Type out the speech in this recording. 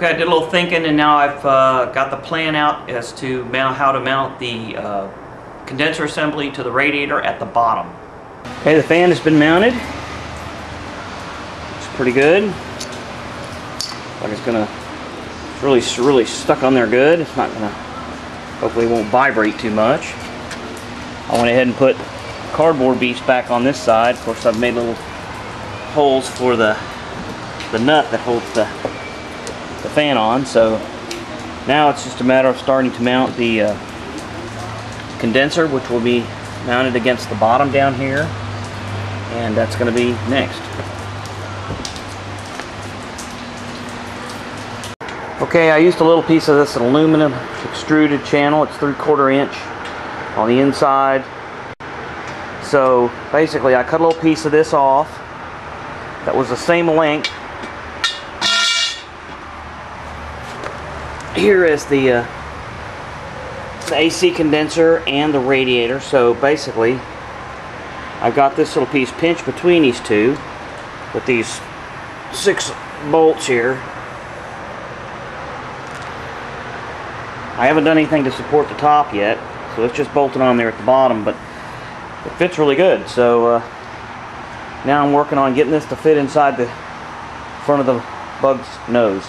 Okay, I did a little thinking and now I've uh, got the plan out as to mount, how to mount the uh, condenser assembly to the radiator at the bottom. Okay, the fan has been mounted. It's pretty good. Like it's gonna, it's really, really stuck on there good. It's not gonna, hopefully it won't vibrate too much. I went ahead and put cardboard beads back on this side. Of course, I've made little holes for the the nut that holds the the fan on. So now it's just a matter of starting to mount the uh, condenser, which will be mounted against the bottom down here, and that's going to be next. Okay, I used a little piece of this aluminum extruded channel. It's three quarter inch on the inside. So basically I cut a little piece of this off that was the same length here is the, uh, the AC condenser and the radiator. So basically I've got this little piece pinched between these two with these six bolts here. I haven't done anything to support the top yet so it's just bolted on there at the bottom but it fits really good. So uh, now I'm working on getting this to fit inside the front of the bug's nose